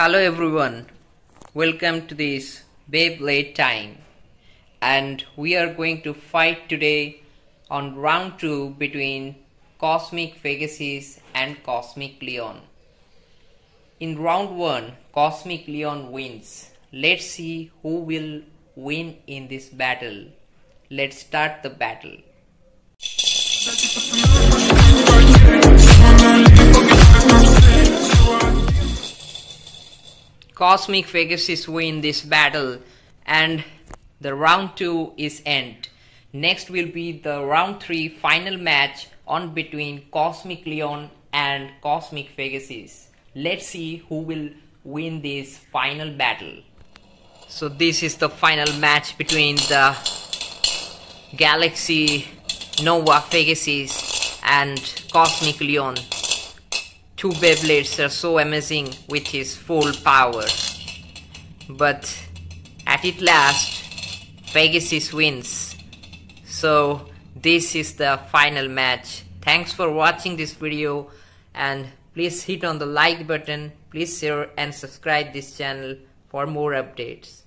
Hello everyone, welcome to this Beyblade time and we are going to fight today on round 2 between Cosmic Pegasus and Cosmic Leon. In round 1, Cosmic Leon wins. Let's see who will win in this battle. Let's start the battle. Cosmic Pegasus win this battle and the round 2 is end. Next will be the round 3 final match on between Cosmic Leon and Cosmic Pegasus. Let's see who will win this final battle. So this is the final match between the Galaxy Nova Pegasus and Cosmic Leon two Beyblades are so amazing with his full power. But at it last, Pegasus wins. So this is the final match. Thanks for watching this video and please hit on the like button, please share and subscribe this channel for more updates.